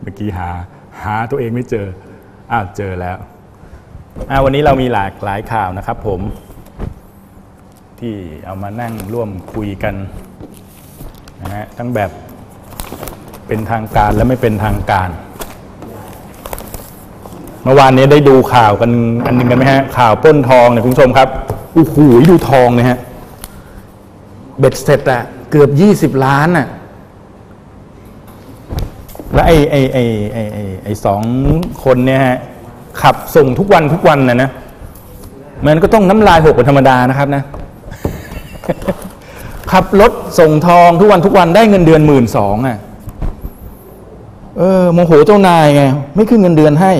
เมื่อกี้หาหาตัวเองไม่เจออ้าวเจอแล้วอ่าวันนี้เรามีหลากหลายข่าวนะครับ ผม ที่เอามานั่งร่วมคุยกันนะฮะทั้งแบบเป็นทางการและไม่เป็นทางการ เมื่อวานนี้ได้ดูข่าวกันอันหนึงกันไหมฮะ ข่าวปล้นทองเนี่ยคุณผู้ชมครับโอ้โหดูทองเนี่ยฮะเบ็ดเสร็จอะเกือบยี่สิบล้านอะ แล้วไอ้ไอ้ไอ้ไอ้ไอ้ไอ้สองคนเนี่ยฮะขับส่งทุกวันทุกวันนะนะมันก็ต้องน้ำลายหกเป็นธรรมดานะครับนะ ขับรถส่งทองทุกวันทุกวันได้เงินเดือนหมื่นสองอะเออโมโหเจ้านายไงไม่ขึ้นเงินเดือนให้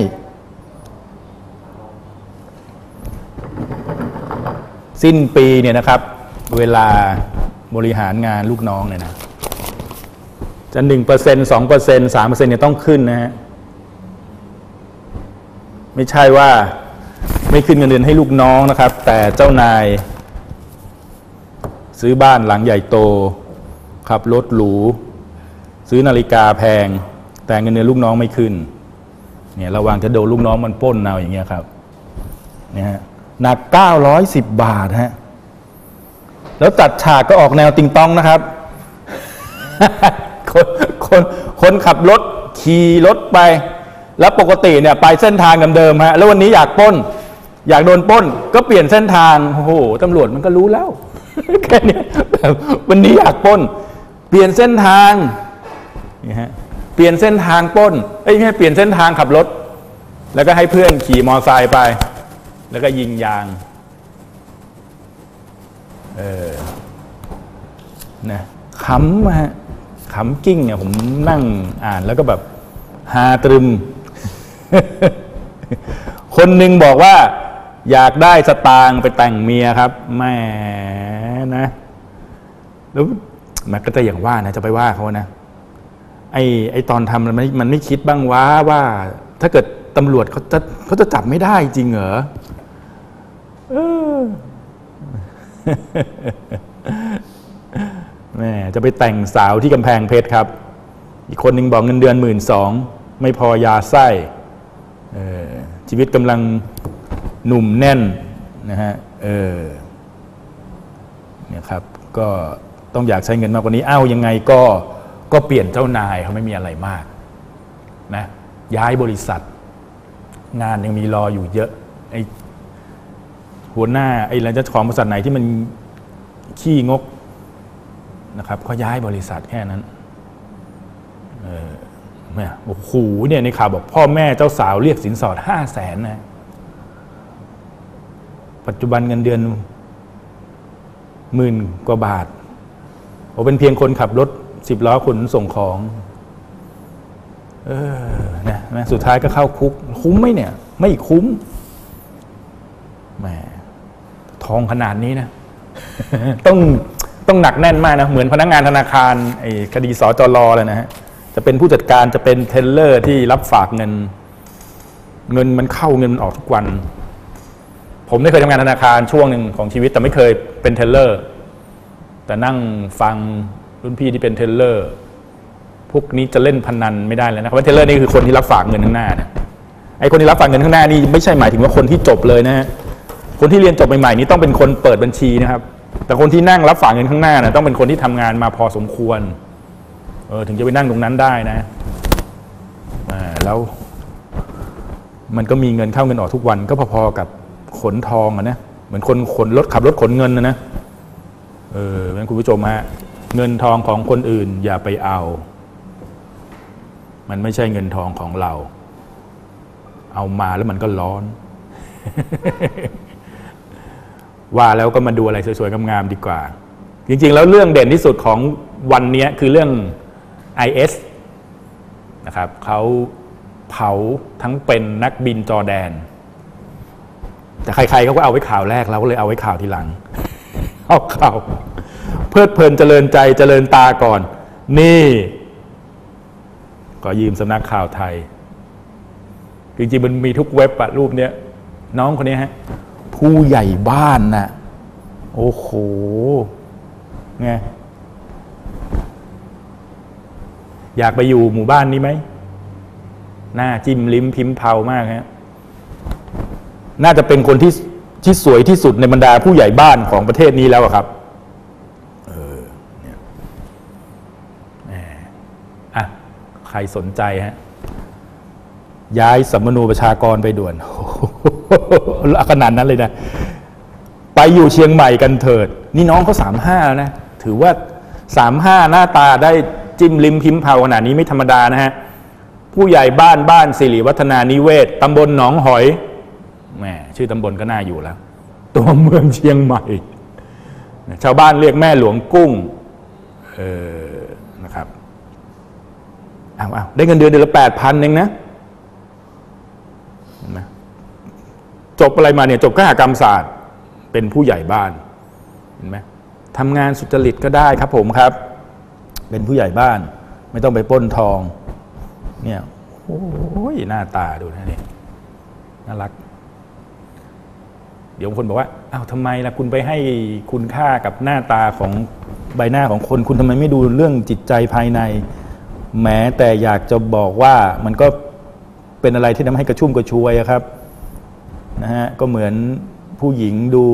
สิ้นปีเนี่ยนะครับ เวลาบริหารงานลูกน้องเนี่ยนะ จะหนึ่งเปอร์เซ็นสองเปอร์เซ็นสามเปอร์เซ็นเนี่ยต้องขึ้นนะฮะไม่ใช่ว่าไม่ขึ้นเงินเดือนให้ลูกน้องนะครับ แต่เจ้านาย ซื้อบ้านหลังใหญ่โตขับรถหรู ซื้อนาฬิกาแพง แต่เงินเดือนลูกน้องไม่ขึ้นเนี่ยระวังจะโดนลูกน้องมันป้นเอาอย่างเงี้ยครับเนี่ยฮะหนัก 910 บาทฮะแล้วตัดฉากก็ออกแนวติงตองนะครับ คนคนคนขับรถขี่รถไป แล้วปกติเนี่ยไปเส้นทางเดิมๆฮะแล้ววันนี้อยากป้น อยากโดนป้น ก็เปลี่ยนเส้นทางโอ้โหตำรวจมันก็รู้แล้วแค่นี้แบบวันนี้อยากป้น เปลี่ยนเส้นทางนี่ฮะเปลี่ยนเส้นทางป้นเอ้ยไม่ใช่เปลี่ยนเส้นทางขับรถ แล้วก็ให้เพื่อนขี่มอไซค์ไป แล้วก็ยิงยางเออนะขำฮะ ขำกิ้งเนี่ยผมนั่งอ่านแล้วก็แบบฮาตรึม คนหนึ่งบอกว่า อยากได้สตางค์ไปแต่งเมียครับแหม่นะแล้วมันก็จะอย่างว่านะจะไปว่าเขานะไอ้ไอ้ตอนทำมันไม่มันไม่คิดบ้างว่าว่า ถ้าเกิดตำรวจเขาจะเขาจะจับไม่ได้จริงเหรอเออ แม่จะไปแต่งสาวที่กำแพงเพชรครับ อีกคนหนึ่งบอกเงินเดือนหมื่นสองไม่พอยาไส้ชีวิตกำลังหนุ่มแน่นนะฮะเออเนี่ยครับก็ต้องอยากใช้เงินมากกว่านี้อ้าวยังไงก็ก็เปลี่ยนเจ้านายเขาไม่มีอะไรมากนะย้ายบริษัท งานยังมีรออยู่เยอะไอ้หัวหน้าไอ้เจ้าของบริษัทไหนที่มันขี้งก นะครับเขาย้ายบริษัทแค่นั้นเออแม่โอ้โหเนี่ยในข่าวบอกพ่อแม่เจ้าสาวเรียกสินสอดห้าแสนนะปัจจุบันเงินเดือนหมื่นกว่าบาทโอ้เป็นเพียงคนขับรถสิบล้อขนส่งของ เออนะนะสุดท้ายก็เข้าคุก คุ้มไหมเนี่ย ไม่คุ้มแหมทองขนาดนี้นะ ต้อง ต้องหนักแน่นมากนะเหมือนพนักงานธนาคารไอ้คดีสจล.เลยนะฮะจะเป็นผู้จัดการจะเป็น teller ที่รับฝากเงิน เงินมันเข้าเงินมันออกทุกวัน ผมได้เคยทำงานธนาคารช่วงหนึ่งของชีวิตแต่ไม่เคยเป็น teller แต่นั่งฟังรุ่นพี่ที่เป็น teller พวกนี้จะเล่นพนันไม่ได้เลยนะครับว่า teller นี่คือคนที่รับฝากเงินข้างหน้าเนี่ยไอ้คนที่รับฝากเงินข้างหน้านี่ไม่ใช่หมายถึงว่าคนที่จบเลยนะฮะคนที่เรียนจบใหม่ๆนี้ต้องเป็นคนเปิดบัญชีนะครับ แต่คนที่นั่งรับฝากเงินข้างหน้านะต้องเป็นคนที่ทำงานมาพอสมควรเออถึงจะไปนั่งตรงนั้นได้นะอ่าแล้ว มันก็มีเงินเข้าเงินออกทุกวัน ก็พอๆกับขนทองอะนะเหมือนคนขนรถขับรถขนเงินนะนะเออเพราะฉะนั้นคุณผู้ชมฮะเงินทองของคนอื่น อย่าไปเอา มันไม่ใช่เงินทองของเรา เอามาแล้วมันก็ร้อน ว่าแล้วก็มาดูอะไรสวยๆงามๆดีกว่า จริงๆ แล้วเรื่องเด่นที่สุดของวันนี้คือเรื่อง IS นะครับเขาเผาทั้งเป็นนักบินจอแดน แต่ใครๆเขาก็เอาไว้ข่าวแรกเราก็เลยเอาไว้ข่าวทีหลังเอาข่าวเพลิดเพลินเจริญใจเจริญตาก่อน นี่ ก็ยืมสำนักข่าวไทย จริงๆมันมีทุกเว็บอะรูปเนี้ยน้องคนนี้ฮะ ผู้ใหญ่บ้านน่ะโอ้โหไงอยากไปอยู่หมู่บ้านนี้ไหมหน้าจิ้มลิ้มพิมพ์เผามากฮะน่าจะเป็นคนที่ที่สวยที่สุดในบรรดาผู้ใหญ่บ้านของประเทศนี้แล้วครับเออเนี่ยแหมอะใครสนใจฮะย้ายสัมมนูประชากรไปด่วนโขนาดนั้นเลยนะ ไปอยู่เชียงใหม่กันเถิด นี่น้องเขาสามห้าแล้วนะ ถือว่าสามห้าหน้าตาได้จิ้มลิมพิมพ์เผาขนาดนี้ไม่ธรรมดานะฮะ ผู้ใหญ่บ้านบ้านสิริวัฒนานิเวศตำบลหนองหอยแหมชื่อตำบลก็น่าอยู่แล้ว ตัวเมืองเชียงใหม่ ชาวบ้านเรียกแม่หลวงกุ้งเออนะครับอ้าวอ้าวได้เงินเดือนเดือนละแปดพันเองนะเห็นไหม จบอะไรมาเนี่ยจบคหกรรมศาสตร์ เป็นผู้ใหญ่บ้านเห็นไหมทำงานสุจริตก็ได้ครับผมครับ เป็นผู้ใหญ่บ้าน ไม่ต้องไปป้นทอง เนี่ยโอ้ยหน้าตาดูนะนี่น่ารัก เดี๋ยวคนบอกว่าอ้าวทำไมล่ะคุณไปให้คุณค่ากับหน้าตาของใบหน้าของคน คุณทำไมไม่ดูเรื่องจิตใจภายในแม้แต่อยากจะบอกว่ามันก็เป็นอะไรที่ทำให้กระชุ่มกระชวยครับ นะฮะก็เหมือนผู้หญิงดู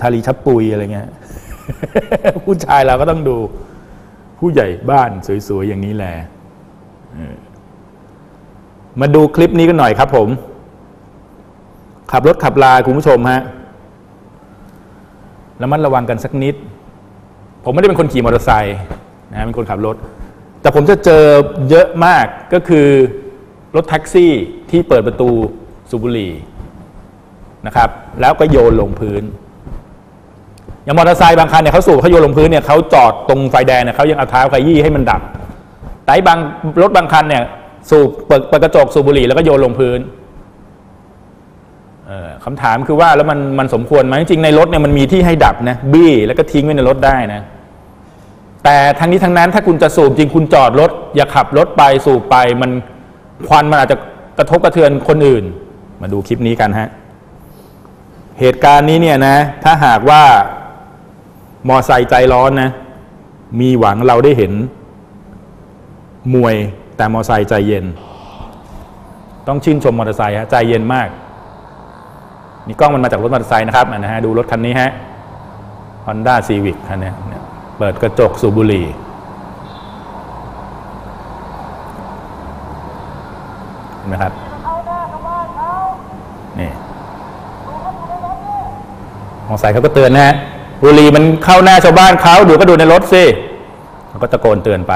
ชาลีชับปุยอะไรเงี้ยผู้ชายเราก็ต้องดู ผู้ใหญ่บ้านสวยๆอย่างนี้แหละมาดูคลิปนี้กันหน่อยครับผม ขับรถขับลาคุณผู้ชมฮะระมัดระวังกันสักนิด ผมไม่ได้เป็นคนขี่มอเตอร์ไซค์นะเป็นคนขับรถ แต่ผมจะเจอเยอะมากก็คือรถแท็กซี่ที่เปิดประตูสูบบุหรี่ นะครับ แล้วก็โยนลงพื้นอย่างมอเตอร์ไซค์บางคันเนี่ยเขาสูบเขาโยนลงพื้นเนี่ยเขาจอดตรงไฟแดงเนี่ยเขายังเอาเท้าขยี้ให้มันดับแต่บางรถบางคันเนี่ย สูบเปิดเปิดกระจกสูบบุหรี่แล้วก็โยนลงพื้นคำถามคือว่าแล้วมันมันสมควรไหมจริงในรถเนี่ยมันมีที่ให้ดับนะบี้แล้วก็ทิ้งไว้ในรถได้นะแต่ทั้งนี้ทั้งนั้นถ้าคุณจะสูบจริงคุณจอดรถ อย่าขับรถไปสูบไปมันควันมันอาจจะกระทบกระเทือนคนอื่น มาดูคลิปนี้กันฮะ เหตุการณ์นี้เนี่ยนะ ถ้าหากว่ามอไซค์ใจร้อนนะ มีหวังเราได้เห็น มวยแต่มอไซค์ใจเย็น ต้องชื่นชมมอเตอร์ไซค์ฮะใจเย็นมาก นี่กล้องมันมาจากรถมอเตอร์ไซค์นะครับนะฮะดูรถคันนี้ฮะ Honda Civic คันนี้เนี่ยเปิดกระจกสูบบุหรี่เห็นไหมครับนี่ มอเตอร์ไซค์เขาก็เตือนนะฮะบุหรี่มันเข้าหน้าชาวบ้านเขาดูก็ดูในรถสิเขาก็ตะโกนเตือนไป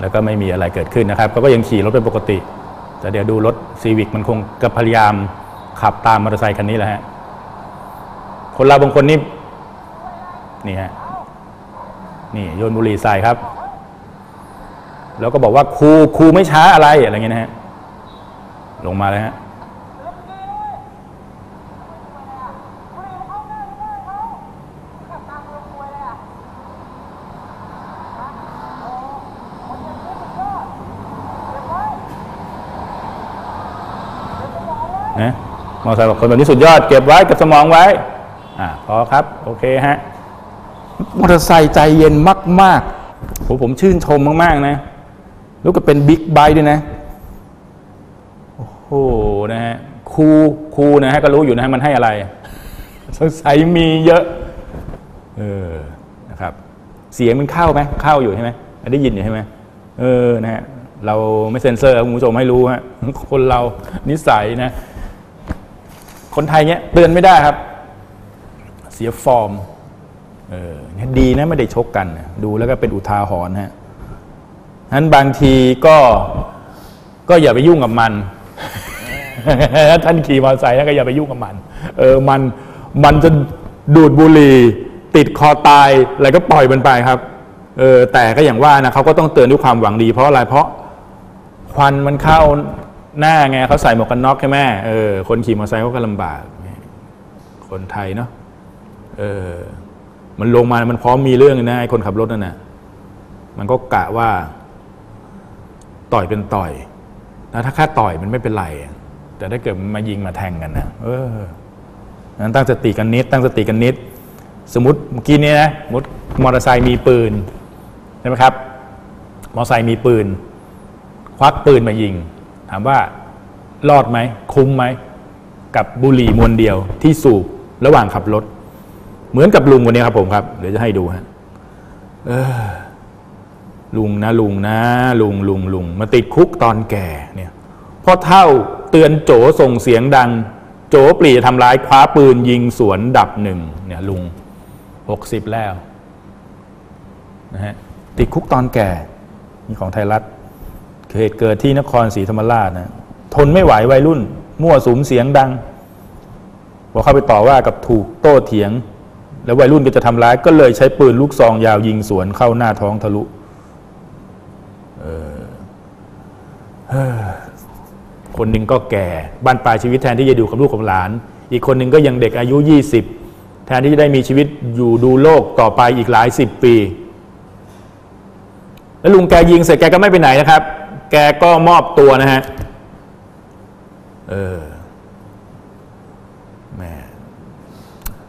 แล้วก็ไม่มีอะไรเกิดขึ้นนะครับเขาก็ยังขี่รถเป็นปกติ แต่เดี๋ยวดูรถซีวิกมันคงกะพยายามขับตามมอเตอร์ไซคันนี้แหละฮะคนเราบางคนนี่นี่ฮะนี่โยนบุหรี่ใส่ครับ แล้วก็บอกว่าครูครูไม่ช้าอะไรอะไรเงี้ยนะฮะลงมาเลยฮะ มอไซค์บอกคนแบบนี้สุดยอดเก็บไว้เก็บสมองไว้อ่าพอครับ โอเคฮะมอเตอร์ไซค์ใจเย็นมากๆผมผมชื่นชมมากๆนะแล้วก็เป็นบิ๊กไบค์ด้วยนะโอ้โหนะฮะครูครูนะฮะก็รู้อยู่นะฮะมันให้อะไรสงสัยมีเยอะเออนะครับ เสียงมันเข้าไหมเข้าอยู่ใช่ไหมได้ยินอยู่ใช่ไหมเออนะฮะเราไม่เซ็นเซอร์คุณผู้ชมให้รู้ฮะคนเรานิสัยนะ คนไทยเนี้ยเตือนไม่ได้ครับ เสียฟอร์มเออเนี่ยดีนะไม่ได้ชกกัน ดูแล้วก็เป็นอุทาหรณ์ฮะนั้นบางทีก็ก็อย่าไปยุ่งกับมัน ท่านขี่มอเตอร์ไซค์นะก็อย่าไปยุ่งกับมัน เออมันมันจะดูดบุหรี่ติดคอตายอะไรก็ปล่อยมันไปครับ เออแต่ก็อย่างว่านะเขาก็ต้องเตือนด้วยความหวังดีเพราะอะไรเพราะควันมันเข้า หน้าไงเขาใส่หมวกกันน็อกใช่ไหมเออคนขี่มอเตอร์ไซค์เขาก็ลำบาก คนไทยเนาะเออมันลงมามันพร้อมมีเรื่องนะไอ้คนขับรถนั่นนะมันก็กะว่า ต่อยเป็นต่อยแล้วถ้าแค่ต่อยมันไม่เป็นไรแต่ถ้าเกิดมายิงมาแทงกันนะเออนั้นตั้งสติกันนิด ตั้งสติกันนิด สมมติเมื่อกี้นี้นะสมมติมอเตอร์ไซค์มีปืนใช่ไหมครับ มอเตอร์ไซค์มีปืน ควักปืนมายิงามว่ารอดไหม คุ้มไหม กับบุหรี่มวนเดียวที่สูบระหว่างขับรถ เหมือนกับลุงคนนี้ครับผมครับ เดี๋ยวจะให้ดูฮะเออลุงนะลุงนะลุงลุงลุงมาติดคุกตอนแก่เนี่ยพ่อเท่าเตือนโจส่งเสียงดัง โจปรีทำร้ายคว้าปืนยิงสวนดับหนึ่งเนี่ยลุงหกสิบแล้วนะฮะติดคุกตอนแก่นี่ของไทยรัฐ เหตุเกิดที่นครศรีธรรมราชนะทนไม่ไหววัยรุ่น มั่วสุมเสียงดังพอเข้าไปต่อว่ากับถูกโต้เถียง แล้ววัยรุ่นก็จะทำร้าย ก็เลยใช้ปืนลูกซองยาวยิงสวนเข้าหน้าท้องทะลุคนหนึ่งก็แก่บ้านปลายชีวิตแทนที่จะอยู่กับลูกกับหลาน อีกคนหนึ่งก็ยังเด็กอายุ 20 แทนที่จะได้มีชีวิตอยู่ดูโลกต่อไปอีกหลายสิบปี แล้วลุงแกยิงเสร็จแกก็ไม่ไปไหนนะครับ แกก็มอบตัวนะฮะ เออแม่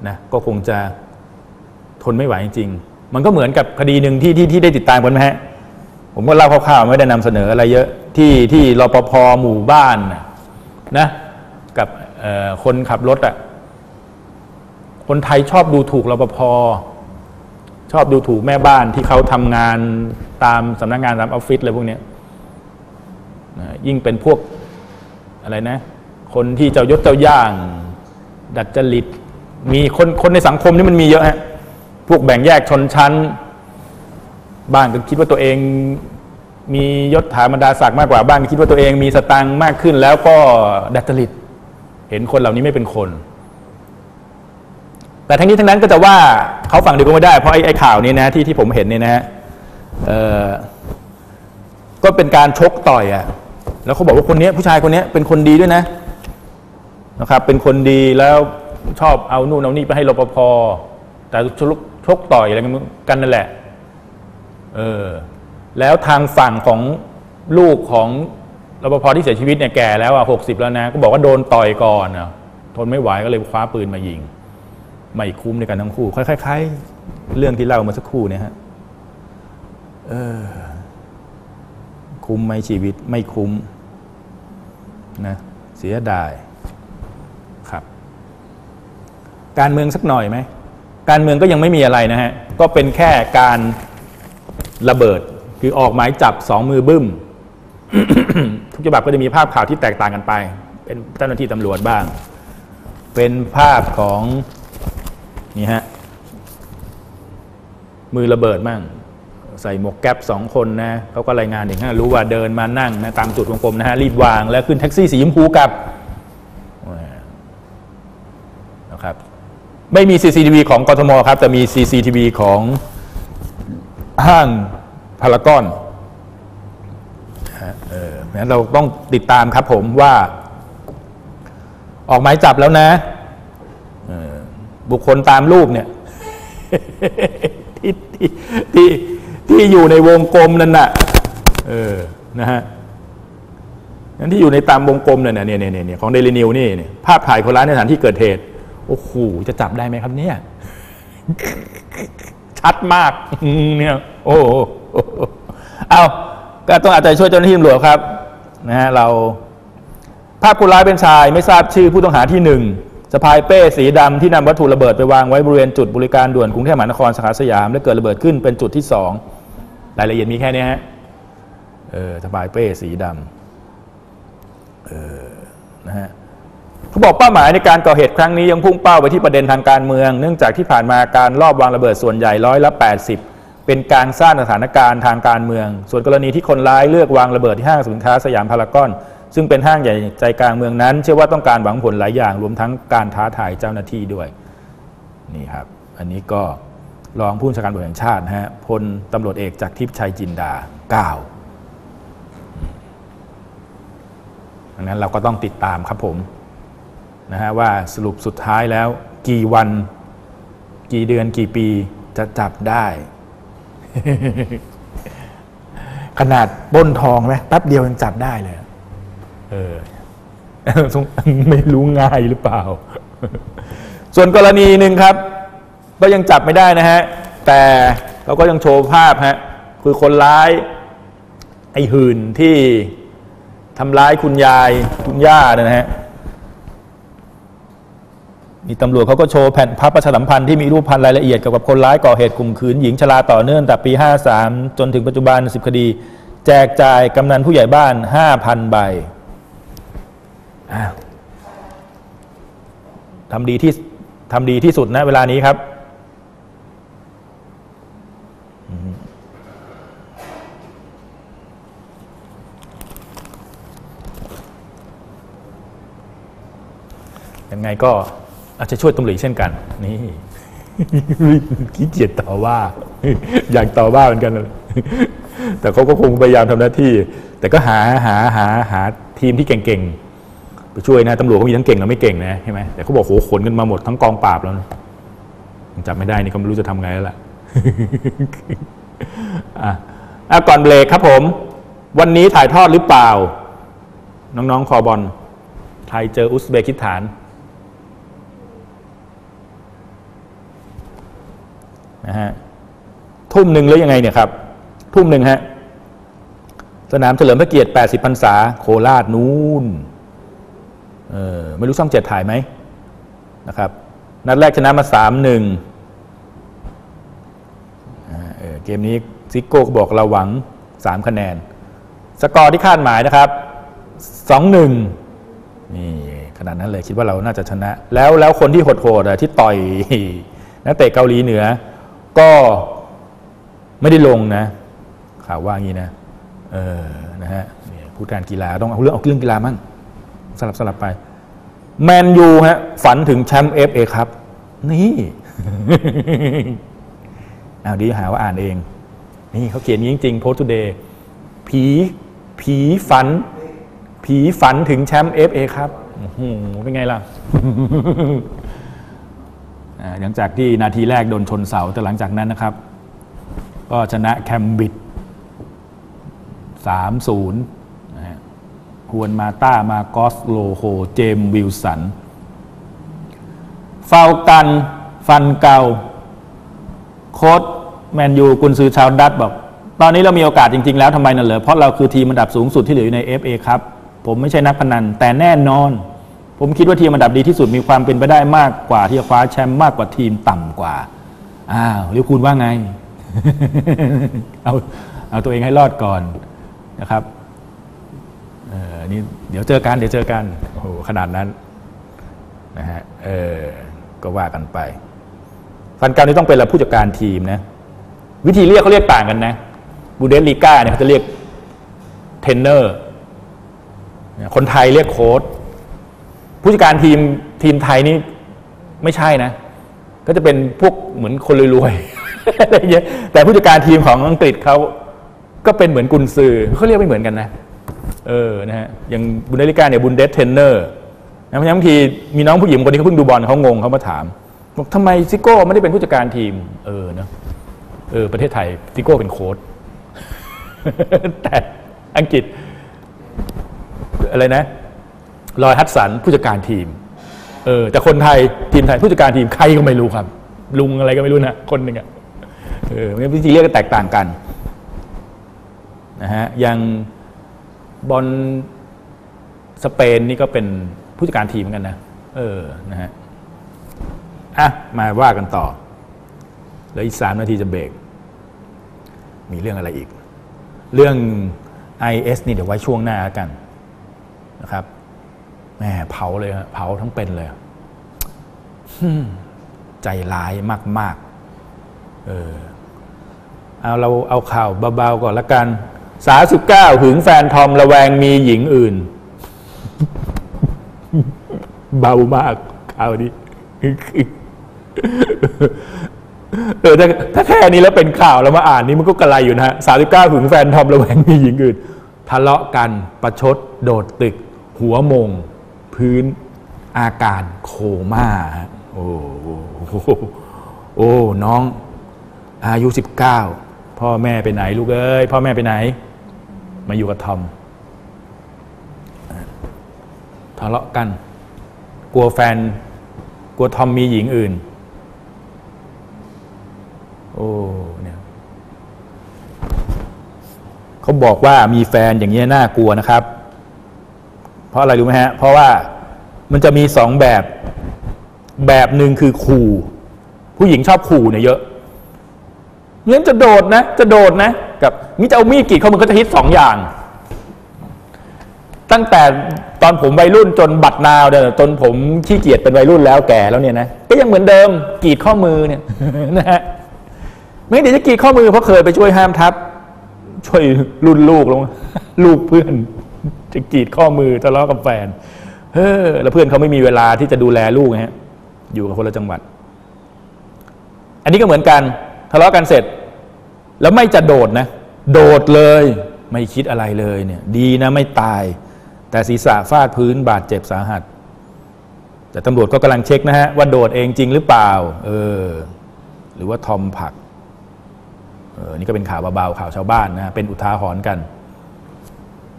นะก็คงจะทนไม่ไหวจริงๆ มันก็เหมือนกับคดีหนึ่งที่ที่ที่ได้ติดตามกันไหมฮะ ผมก็เล่าคร่าวๆไม่ได้นำเสนออะไรเยอะที่ที่รปภหมู่บ้านนะนะกับคนขับรถอะคนไทยชอบดูถูกรปภชอบดูถูกแม่บ้านที่เขาทำงานตามสำนักงานตามออฟฟิศอะไรพวกเนี้ นะยิ่งเป็นพวกอะไรนะ คนที่เจ้ายศเจ้าย่าง ดัดจริต มีคนคนในสังคมนี่มันมีเยอะฮะพวกแบ่งแยกชนชั้น บ้างก็คิดว่าตัวเองมียศถาบรรดาศักดิ์มากกว่าบ้างก็คิดว่าตัวเองมีสตังค์มากขึ้น แล้วก็ดัดจริต เห็นคนเหล่านี้ไม่เป็นคน แต่ทั้งนี้ทั้งนั้นก็จะว่าเขาฝั่งเดียวกันไม่ได้เพราะไอ้ไอข่าวนี้นะที่ที่ผมเห็นเนี่ยนะฮะเออก็เป็นการชกต่อยอะ่ะ แล้วเขาบอกว่าคนนี้ผู้ชายคนนี้เป็นคนดีด้วยนะนะครับ เป็นคนดีแล้วชอบเอานู่นเอานี่ไปให้รปภแต่ชกชกต่อยอะไรกันนั่นแหละเออแล้วทางฝั่งของลูกของรปภที่เสียชีวิตเนี่ยแก่แล้วอะหกสิบแล้วนะ ก็บอกว่าโดนต่อยก่อนอะทนไม่ไหวก็เลยคว้าปืนมายิง ไม่คุ้มในกันทั้งคู่คล้ายๆเรื่องที่เล่ามาสักครู่เนี่ยฮะเออคุ้มไหมชีวิตไม่คุ้ม นะเสียดายครับ การเมืองสักหน่อยไหมการเมืองก็ยังไม่มีอะไรนะฮะก็เป็นแค่การระเบิด คือออกหมายจับสองมือบึ้มทุกฉบับก็จะมีภาพข่าวที่แตกต่างกันไป เป็นเจ้าหน้าที่ตำรวจบ้าง เป็นภาพของนี่ฮะมือระเบิดมั่ง ใส่หมวกแก๊ปสองคนนะเขาก็รายงานเองนี้รู้ว่าเดินมานั่งนะตามจุดวงกลมนะฮะรีบวางแล้วขึ้นแท็กซี่สีชมพูกลับนะครับไม่มี CCTV ของกทมครับแต่มี CCTV ของห้างพารากอนเอองั้นเราต้องติดตามครับผมว่า ออกหมายจับแล้วนะบุคคลตามรูปเนี่ยที่ที่ ที่อยู่ในวงกลมนั่นน่ะเออนะฮะนั้นที่อยู่ในตามวงกลมเนี่ยเนี่ยเนี่ยเนี่ยของเดลินิวนี่เนี่ยภาพถ่ายคนร้ายในสถานที่เกิดเหตุโอ้โหจะจับได้ไหมครับเนี่ย ชัดมากเนี่ยโอ้โหเอาก็ต้องอาจจะช่วยเจ้าหน้าที่ตำรวจครับนะฮะเราภาพคนร้ายเป็นชายไม่ทราบชื่อผู้ต้องหาที่หนึ่งสะพายเป้สีดำที่นำวัตถุระเบิดไปวางไว้บริเวณจุดบริการด่วนกรุงเทพมหานครสาขาสยาม และเกิดระเบิดขึ้นเป็นจุดที่สอง รายละเอียดมีแค่นี้ฮะเออสะพายเป้สีดำเออนะฮะเขาบอกเป้าหมายในการก่อเหตุครั้งนี้ยังพุ่งเป้าไปที่ประเด็นทางการเมือง เนื่องจากที่ผ่านมาการลอบวางระเบิดส่วนใหญ่ร้อยละ 80 เป็นการสร้างสถานการณ์ทางการเมือง ส่วนกรณีที่คนร้ายเลือกวางระเบิดที่ห้างสินค้าสยามพารากอน ซึ่งเป็นห้างใหญ่ใจกลางเมืองนั้น เชื่อว่าต้องการหวังผลหลายอย่างรวมทั้งการท้าทายเจ้าหน้าที่ด้วยนี่ครับ อันนี้ก็ รองผู้บัญชาการตำรวจแห่งชาตินะฮะพลตำรวจเอกจากทิพย์ชัยจินดาเก้าดังนั้นเราก็ต้องติดตามครับผมนะฮะว่าสรุปสุดท้ายแล้วกี่วัน กี่เดือนกี่ปีจะจับได้ ขนาดป้นทองไหมแป๊บเดียวยังจับได้เลย เออไม่รู้ง่ายหรือเปล่า ส่วนกรณีหนึ่งครับ ก็ยังจับไม่ได้นะฮะ แต่เราก็ยังโชว์ภาพฮะ คือคนร้าย ไอ้หื่นที่ทำร้ายคุณยายคุณย่าเนี่ยนะฮะนี่ตำรวจเขาก็โชว์แผ่นพับประชาสัมพันธ์ที่มีรูปพันรายละเอียดเกี่ยวกับคนร้ายก่อเหตุข่มขืนหญิงชราต่อเนื่องแต่ปี 53 จนถึงปัจจุบัน 10 คดี แจกจ่ายกำนันผู้ใหญ่บ้าน 5,000 ใบทำดีที่ทำดีที่สุดนะเวลานี้ครับ ยังไงก็อาจจะช่วยตำรวจอีเช่นกัน นี่ขี้เกียจต่อว่า อยากต่อว่าเหมือนกันเลยแต่เขาก็คงพยายามทำหน้าที่ แต่ก็หาหาหาหาทีมที่เก่งๆไปช่วยนะตำรวจเขามีทั้งเก่งและไม่เก่งนะใช่ไหมแต่เขาบอกโหขนกันมาหมดทั้งกองปราบแล้วนะจับไม่ได้นี่ก็ไม่รู้จะทำไงแล้วล่ะ อะก่อนเบรกครับผม วันนี้ถ่ายทอดหรือเปล่า น้องๆ คอบอลไทยเจออุซเบกิสถานนะฮะทุ่มหนึ่งหรือยังไงเนี่ยครับ ทุ่มหนึ่งฮะ สนามเฉลิมพระเกียรติ 80พรรษา โคราชนู้นเออไม่รู้ช่องเจ็ดถ่ายไหมนะครับ นัดแรกชนะมาสามหนึ่ง เกมนี้ซิโก้ก็บอกเราหวังสามคะแนน สกอร์ที่คาดหมายนะครับสองหนึ่งนี่ขนาดนั้นเลยคิดว่าเราน่าจะชนะ แล้วแล้วคนที่โหดๆอะที่ต่อยนักเตะเกาหลีเหนือ ก็ไม่ได้ลงนะ ข่าวว่างี้นะเออนะฮะผู้การกีฬาต้องเอาเรื่องเอาเรื่องกีฬามั่งสลับสลับไปแมนยูฮะฝันถึงแชมป์เอฟเอครับ นี่ เอ้าเดี๋ยวหาว่าอ่านเอง นี่เขาเขียนจริงๆโพสต์ทูเดย์ผีผีฝัน ผีฝันถึงแชมป์เอฟเอครับโอ้โหเป็นไงล่ะหลังจากที่นาทีแรกโดนชนเสา แต่หลังจากนั้นนะครับ ก็ชนะแคมบริดจ์3-0นะฮะฮวนมาต้ามาร์กอสโรโฮเจมส์ วิลสันเฝ้ากัน ฟันเกา โค้ดแมนยูกุนซือชาวดัตบอก ตอนนี้เรามีโอกาสจริง ๆ แล้วทำไมนั่นเหรอเพราะเราคือทีมอันดับสูงสุดที่เหลืออยู่ใน FA ครับ ผมไม่ใช่นักพนัน แต่แน่นอน ผมคิดว่าทีมอันดับดีที่สุดมีความเป็นไปได้มากกว่าที่จะคว้าแชมป์มากกว่าทีมต่ำกว่าอ้าวลิวอร์พูลว่าไง เอาเอาตัวเองให้รอดก่อนนะครับเออนี่เดี๋ยวเจอกันเดี๋ยวเจอกันโอ้โหขนาดนั้นนะฮะเออก็ว่ากันไปันกาวนี่ต้องเป็นระผู้จัดการทีมนะวิธีเรียกเขาเรียกต่างกันนะบุนเดสลีกาเนี่ยเขาจะเรียกเทรนเนอร์คนไทยเรียกโค้ชผู้จัดการทีมทีมไทยนี่ไม่ใช่นะ ก็จะเป็นพวกเหมือนคนรวยๆอะไรเงี้ยแต่ผู้จัดการทีมของอังกฤษเขาก็เป็นเหมือนกุนซือเขาเรียกไม่เหมือนกันนะ เออนะฮะอย่างบุนเดสลิกาเนี่ย Bundestrainer นะเพราะฉะนั้นบางทีมีน้องผู้หญิงคนนี้เขาเพิ่งดูบอลเขางงเขามาถาม บอกทำไมซิโก้ไม่ได้เป็นผู้จัดการทีม เออเนาะเออประเทศไทยซิโก้เป็นโค้ดแต่อังกฤษ อะไรนะรอยฮอดจ์สันผู้จัดการทีม เออ แต่คนไทยทีมไทยผู้จัดการทีมใครก็ไม่รู้ครับ ลุงอะไรก็ไม่รู้นะคนหนึ่งอะเออวิธีเรียกก็แตกต่างกันนะฮะอย่างบอลสเปนนี่ก็เป็นผู้จัดการทีมเหมือนกันนะ เออ นะฮะ อะมาว่ากันต่อ แล้วอีกสามนาทีจะเบรก มีเรื่องอะไรอีก เรื่อง IS นี่เดี๋ยวไว้ช่วงหน้ากันนะครับแหมเผาเลยฮะเผาทั้งเป็นเลยใจร้ายมาก ๆ เออเอาเราเอาข่าวเบาๆก่อนละกันสาสุเก้าหึงแฟนทอมระแวงมีหญิงอื่น เบามากข่าวนี้ เออถ้าถ้าแค่นี้แล้วเป็นข่าวแล้วมาอ่านนี่มันก็กระไรอยู่นะฮะสาสิบเก้าหึงแฟนทอมระแวงมีหญิงอื่น ทะเลาะกันประชด โดดตึก หัวมง พื้นอาการโคม่าโอ้โหโอ้น้อง อายุสิบเก้าพ่อแม่ไปไหนลูกเอ้ยพ่อแม่ไปไหน มาอยู่กับทอมทะเลาะกัน กลัวแฟน กลัวทอมมีหญิงอื่น โอ้เนี่ยเขาบอกว่ามีแฟนอย่างนี้ยน่ากลัวนะครับ เพราะอะไรรู้ไหมฮะ เพราะว่ามันจะมีสองแบบ แบบหนึ่งคือขู่ผู้หญิงชอบขู่เนี่ยเยอะเนี่ยจะโดดนะ จะโดดนะ กับนี่จะเอามีดกรีดเขามันก็จะฮิตสองอย่าง ตั้งแต่ตอนผมวัยรุ่นจนบัดนาวเนี่ยจนผมขี้เกียจเป็นวัยรุ่นแล้วแก่แล้วเนี่ยนะก็ยังเหมือนเดิมกรีดข้อมือเนี่ยนะฮะ ไม่เดี๋ยวจะกีดข้อมือเพราะเคยไปช่วยห้ามทับ ช่วยรุ่นลูกลง ลูกเพื่อน จะกีดข้อมือทะเลาะกับแฟนเฮ้อแล้วเพื่อนเขาไม่มีเวลาที่จะดูแลลูกฮะอยู่กับคนละจังหวัด อันนี้ก็เหมือนกัน ทะเลาะกันเสร็จ แล้วไม่จะโดดนะ โดดเลย ไม่คิดอะไรเลยเนี่ย ดีนะไม่ตาย แต่ศีรษะฟาดพื้นบาดเจ็บสาหัส แต่ตำรวจก็กำลังเช็คนะฮะ ว่าโดดเองจริงหรือเปล่า เออ หรือว่าทอมผัก เออนี่ก็เป็นข่าวเบาๆข่าวชาวบ้านนะเป็นอุทาหรณ์กัน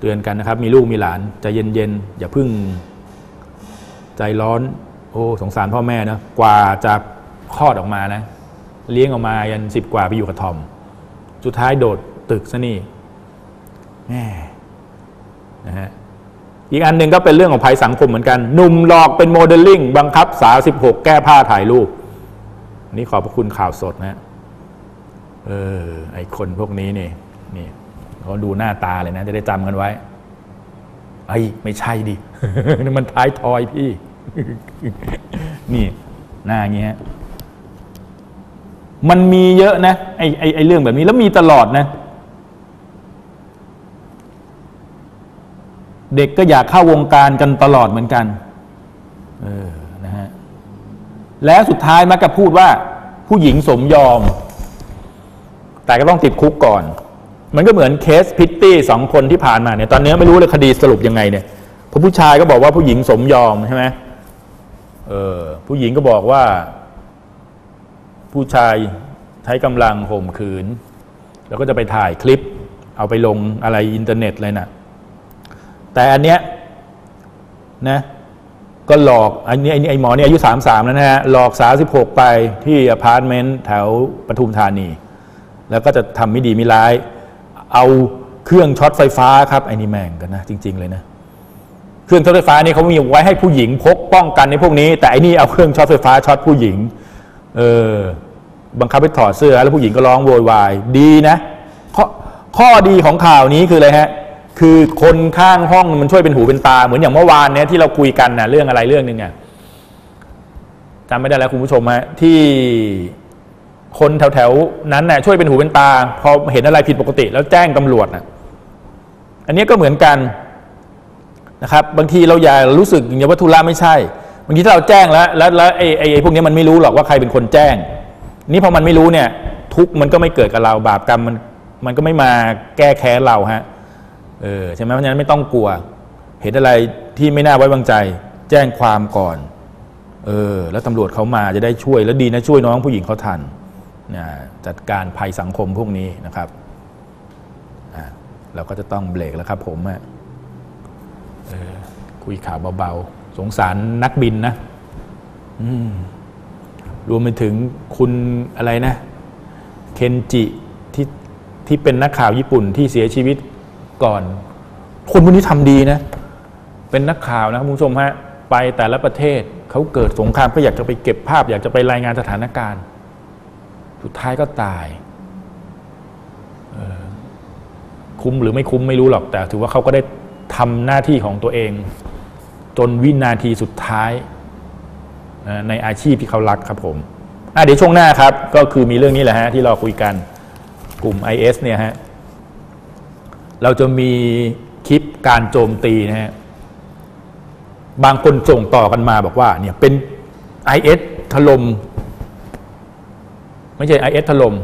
เตือนกันนะครับ มีลูกมีหลานใจะเย็นๆอย่าพึ่ง ใจร้อน โอ้สงสารพ่อแม่นะกว่าจะคลอดออกมานะ เลี้ยงออกมายันสิบกว่าไปอยู่กับทอม สุดท้ายโดดตึกซะนี่แหมนะฮะอีกอันหนึ่งก็เป็นเรื่องของภัยสังคมเหมือนกัน หนุ่มหลอกเป็นโมเดลลิ่ง บังคับสาวสิบหกแก้ผ้าถ่ายรูป นี่ขอบพระคุณข่าวสดนะฮะ เออไอคนพวกนี้นี่นี่เขาดูหน้าตาเลยนะ จะได้จำกันไว้ ไอ้ไม่ใช่ดินั่มันท้ายทอยพี่ นี่ หน้าอย่างเงี้ยมันมีเยอะนะไอไอไอเรื่องแบบนี้แล้วมีตลอดนะ เด็กก็อยากเข้าวงการกันตลอดเหมือนกัน เออนะฮะแล้วสุดท้ายมักจะพูดว่า ผู้หญิงสมยอม แต่ก็ต้องติดคุกก่อน มันก็เหมือนเคสพิตตี้สองคนที่ผ่านมาเนี่ยตอนนี้ไม่รู้เลยคดีสรุปยังไงเนี่ยพราะผู้ชายก็บอกว่าผู้หญิงสมยอมใช่ไหมเออผู้หญิงก็บอกว่า ผู้ชายใช้กำลังข่มขืน แล้วก็จะไปถ่ายคลิป เอาไปลงอะไรอินเทอร์เน็ตเลยนะแต่อันเนี้ยนะก็หลอกอันนี้ไอ้นี่ไอหมอเนี่ยอายุสามสามแล้วนะฮะหลอกสาวสิบหกไปที่อพาร์ตเมนต์แถวปทุมธานี แล้วก็จะทำไม่ดีไม่ร้าย เอาเครื่องช็อตไฟฟ้าครับไอ้นี่แม่งกันนะจริง ๆ เลยนะเครื่องช็อตไฟฟ้านี่เขามีไว้ให้ผู้หญิงพกป้องกันในพวกนี้ แต่อันนี้เอาเครื่องช็อตไฟฟ้าช็อตผู้หญิง เออบังคับให้ถอดเสื้อแล้วผู้หญิงก็ร้องโวยวายดีนะข้อข้อดีของข่าวนี้คืออะไรฮะ คือคนข้างห้องมันช่วยเป็นหูเป็นตา เหมือนอย่างเมื่อวานเนี้ยที่เราคุยกันนะเรื่องอะไรเรื่องหนึ่งเนี่ยจำไม่ได้แล้วคุณผู้ชมฮะที่ คนแถวๆนั้นน่ะช่วยเป็นหูเป็นตา พอเห็นอะไรผิดปกติ แล้วแจ้งตำรวจนะอันนี้ก็เหมือนกันนะครับบางทีเราอย่ารู้สึกอย่างว่าธุระไม่ใช่บางทีถ้าเราแจ้งแล้วแล้วแล้วไอ้ไอ้พวกนี้มันไม่รู้หรอกว่าใครเป็นคนแจ้ง นี่พอมันไม่รู้เนี่ยทุกมันก็ไม่เกิดกับเราบาปกรรมมันมันก็ไม่มาแก้แค้นเราฮะเออใช่ไหมเพราะฉะนั้นไม่ต้องกลัว เห็นอะไรที่ไม่น่าไว้วางใจ แจ้งความก่อนเออแล้วตำรวจเขามาจะได้ช่วยแล้วดีนะช่วยน้องผู้หญิงเขาทัน จัดการภัยสังคมพวกนี้นะครับเราก็จะต้องเบรกแล้วครับผมออคุยข่าวเบาๆ สงสารนักบินนะรวมไปถึงคุณอะไรนะ เคนจิที่ที่เป็นนักข่าวญี่ปุ่นที่เสียชีวิตก่อน คนพวกนี้ทำดีนะ เป็นนักข่าวนะครับคุณผู้ชมฮะ ไปแต่ละประเทศเขาเกิดสงครามก็อยากจะไปเก็บภาพ อยากจะไปรายงานสถานการณ์ สุดท้ายก็ตาย คุ้มหรือไม่คุ้มไม่รู้หรอก แต่ถือว่าเขาก็ได้ทำหน้าที่ของตัวเอง จนวินาทีสุดท้ายในอาชีพที่เขารักครับผมเดี๋ยวช่วงหน้าครับ ก็คือมีเรื่องนี้แหละฮะที่เราคุยกันกลุ่ม IS เนี่ยฮะเราจะมีคลิปการโจมตีนะฮะบางคนส่งต่อกันมาบอกว่าเนี่ยเป็น IS ถล่ม ไม่ใช่ IS ถล่ม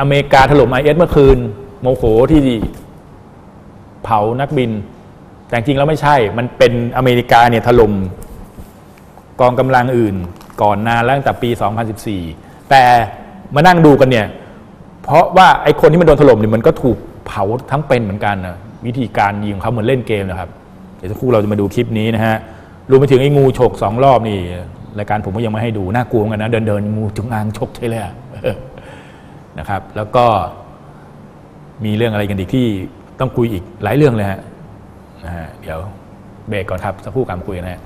อเมริกาถล่ม IS เมื่อคืน โมโหที่เผานักบิน แต่จริงแล้วไม่ใช่ มันเป็นอเมริกาเนี่ยถล่มกองกำลังอื่น ก่อนนานแล้วตั้งแต่ปี 2014 แต่มานั่งดูกันเนี่ย เพราะว่าไอ้คนที่มันโดนถล่มเนี่ยมันก็ถูกเผาทั้งเป็นเหมือนกันนะวิธีการยิงเขาเหมือนเล่นเกมนะครับ เดี๋ยวสักครู่เราจะมาดูคลิปนี้นะฮะรวมไปถึงไอ้งูฉกสองรอบนี่รายการผมก็ยังไม่ให้ดูน่ากลัวเหมือนกันนะเดินเดินงูจงอางฉกใช่เลยอะ นะครับ แล้วก็มีเรื่องอะไรกันอีกที่ต้องคุยอีกหลายเรื่องเลยฮะนะฮะเดี๋ยวเบรกก่อนครับสักครู่กลับคุยนะฮะ